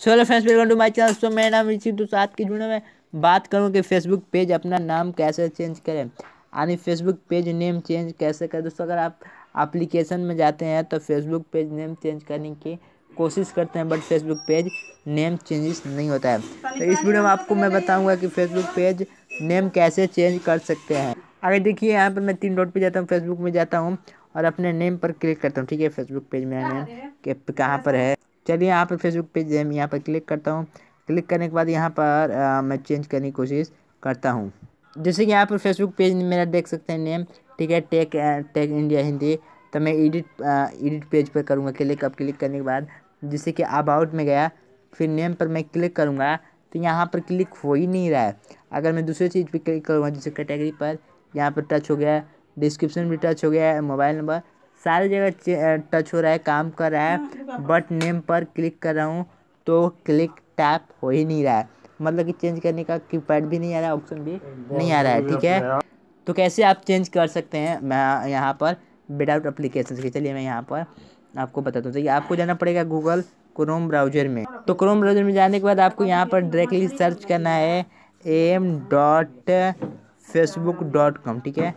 So hello friends welcome to my channel so मेरा नाम ऋषि तो साथ की जुड़े में बात करूँ कि फेसबुक पेज अपना नाम कैसे चेंज करें? यानी फेसबुक पेज नेम चेंज कैसे करें? दोस्तों, अगर आप एप्लीकेशन में जाते हैं तो फेसबुक पेज नेम चेंज करने की कोशिश करते हैं but Facebook page name changes नहीं होता है। तो इस वीडियो में आपको मैं बताऊँगा कि फेसबुक पेज नेम कैसे चेंज कर सकते हैं। अगर देखिए, यहाँ पर मैं तीन डॉट पे जाता हूँ फेसबुक में जाता हूँ, और अपने नेम पर क्लिक करता हूँ। ठीक है फेसबुक पेज मेरा नेम कहाँ पर है? चलिए यहाँ पर फेसबुक पेज यहाँ पर क्लिक करता हूँ। क्लिक करने के बाद यहाँ पर मैं चेंज करने की कोशिश करता हूँ। जैसे कि यहाँ पर फेसबुक पेज मेरा देख सकते हैं नेम ठीक है टेक टेक इंडिया हिंदी तो मैं एडिट एडिट पेज पर करूँगा क्लिक अब क्लिक करने के बाद। जैसे कि अबाउट में गया, फिर नेम पर मैं क्लिक करूँगा तो यहाँ पर क्लिक हो ही नहीं रहा है। अगर मैं दूसरी चीज़ पर क्लिक करूँगा, जैसे कैटेगरी पर, यहाँ पर टच हो गया डिस्क्रिप्शन भी टच हो गया मोबाइल नंबर सारी जगह टच हो रहा है काम कर रहा है बट नेम पर क्लिक कर रहा हूँ तो क्लिक टैप हो ही नहीं रहा है। मतलब कि चेंज करने का कीपैड भी नहीं आ रहा है ऑप्शन भी नहीं आ रहा है ठीक है? तो कैसे आप चेंज कर सकते हैं? मैं यहाँ पर विदाउट अप्लीकेशन के चलिए मैं यहाँ पर आपको बताता हूँ तो आपको जाना पड़ेगा गूगल क्रोम ब्राउज़र में। तो क्रोम ब्राउज़र में जाने के बाद आपको यहाँ पर डायरेक्टली सर्च करना है M dot Facebook dot com ठीक है?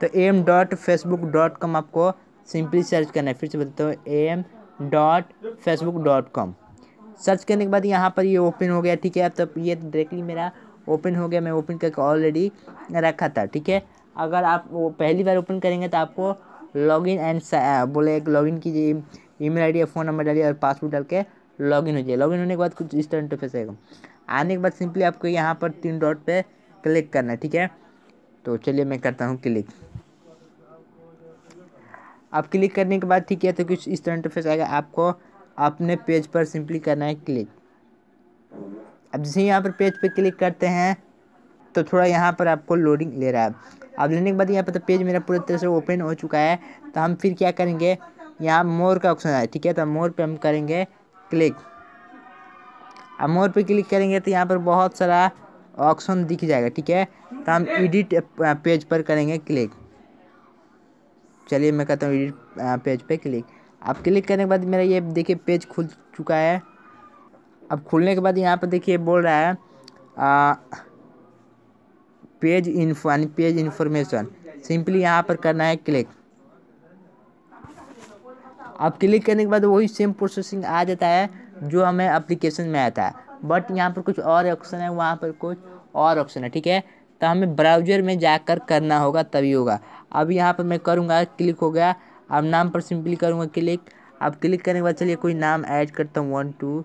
तो M dot Facebook dot com आपको सिंपली सर्च करना है। फिर से बताता हूँ M dot Facebook dot com search करने के बाद यहाँ पर ये ओपन हो गया, ठीक है? तो ये डायरेक्टली मेरा ओपन हो गया। मैं ओपन करके ऑलरेडी रखा था, ठीक है? अगर आप वो पहली बार ओपन करेंगे तो आपको लॉगिन एंड बोले एक लॉगिन कीजिए ईमेल आईडी फ़ोन नंबर डालिए और पासवर्ड डाल के लॉगिन हो जाए लॉगिन होने के बाद कुछ इस तरह इंटरफेस आएगा। आने के बाद सिंपली आपको यहाँ पर तीन डॉट पे क्लिक करना है, ठीक है? तो चलिए मैं करता हूँ क्लिक। अब क्लिक करने के बाद ठीक है तो कुछ इस तरह इंटरफेस आएगा। आपको अपने पेज पर सिंपली करना है क्लिक अब जैसे यहाँ पर पेज पर क्लिक करते हैं तो थोड़ा यहाँ पर आपको लोडिंग ले रहा है। अब लेने के बाद यहाँ पर तो पेज मेरा पूरी तरह से ओपन हो चुका है। तो हम फिर क्या करेंगे? यहाँ मोर का ऑप्शन आया ठीक है? तो मोर पे हम करेंगे क्लिक अब मोर पे क्लिक करेंगे तो यहाँ पर बहुत सारा ऑप्शन दिख जाएगा ठीक है? तो हम एडिट पेज पर करेंगे क्लिक चलिए मैं कहता हूँ एडिट पेज पे क्लिक अब क्लिक करने के बाद मेरा ये देखिए पेज खुल चुका है। अब खुलने के बाद यहाँ पर देखिए बोल रहा है आ, पेज इन्फो यानी पेज इन्फॉर्मेशन सिंपली यहाँ पर करना है क्लिक अब क्लिक करने के बाद वही सेम प्रोसेसिंग आ जाता है जो हमें एप्लीकेशन में आता है। बट यहाँ पर कुछ और ऑप्शन है वहाँ पर कुछ और ऑप्शन है ठीक है? तो हमें ब्राउज़र में जाकर करना होगा तभी होगा। अब यहाँ पर मैं करूँगा क्लिक हो गया। अब नाम पर सिंपली करूँगा क्लिक अब क्लिक करने के बाद चलिए कोई नाम ऐड करता हूँ वन टू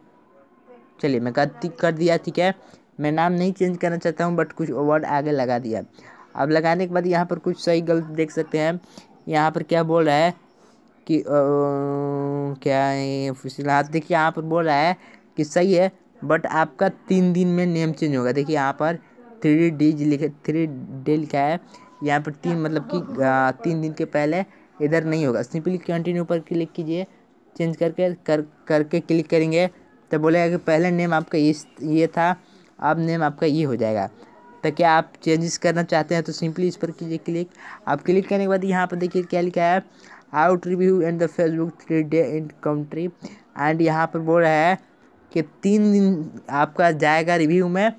चलिए मैं कर कर दिया ठीक है? मैं नाम नहीं चेंज करना चाहता हूँ बट कुछ वर्ड आगे लगा दिया। अब लगाने के बाद यहाँ पर कुछ सही गलत देख सकते हैं। यहाँ पर क्या बोल रहा है कि आ, क्या फ़िलहाल देखिए यहाँ पर बोल रहा है कि सही है। बट आपका तीन दिन में नेम चेंज होगा। देखिए, यहाँ पर थ्री डी लिखे थ्री डे लिखा है। यहाँ पर तीन मतलब कि तीन दिन के पहले इधर नहीं होगा। सिंपली कंटिन्यू पर क्लिक कीजिए। चेंज करके, कर, करके क्लिक करेंगे। तो बोलेगा कि पहले नेम आपका इस, ये था, अब नेम आपका ये हो जाएगा। तो क्या आप चेंजेस करना चाहते हैं तो सिंपली इस पर कीजिए क्लिक आप क्लिक करने के बाद यहाँ पर देखिए क्या लिखा है। Out review and the Facebook three day in country and यहाँ पर बोल रहा है कि तीन दिन आपका जाएगा रिव्यू में,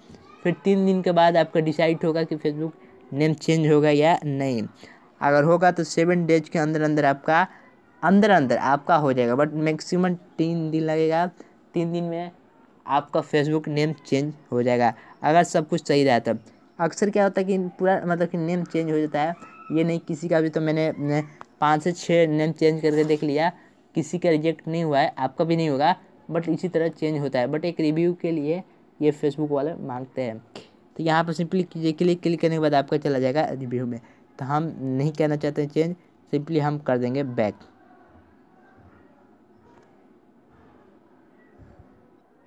फिर तीन दिन के बाद आपका डिसाइड होगा कि फेसबुक नेम चेंज होगा या नहीं। अगर होगा तो सेवन डेज़ के अंदर अंदर आपका, अंदर अंदर आपका हो जाएगा बट मैक्सिमम तीन दिन लगेगा। तीन दिन में आपका फेसबुक नेम चेंज हो जाएगा। अगर सब कुछ सही रहा तो। अक्सर क्या होता है कि पूरा मतलब कि नेम चेंज हो जाता है। ये नहीं किसी का भी तो मैंने पाँच से छः नेम चेंज करके देख लिया। किसी का रिजेक्ट नहीं हुआ है, आपका भी नहीं होगा। बट इसी तरह चेंज होता है। बट एक रिव्यू के लिए ये फेसबुक वाले मांगते हैं। तो यहाँ पर सिंपली कीजिए क्लिक क्लिक करने के बाद आपका चला जाएगा रिव्यू में। तो हम नहीं कहना चाहते चेंज सिंपली हम कर देंगे बैक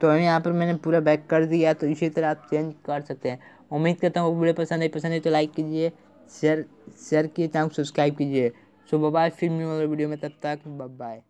तो यहाँ पर मैंने पूरा बैक कर दिया तो इसी तरह आप चेंज कर सकते हैं। उम्मीद करता हूँ वीडियो पसंद है पसंद है तो लाइक कीजिए शेयर शेयर कीजिए चैनल सब्सक्राइब कीजिए। सो बाय फिर मिलूँगा वीडियो में। तब तक बाय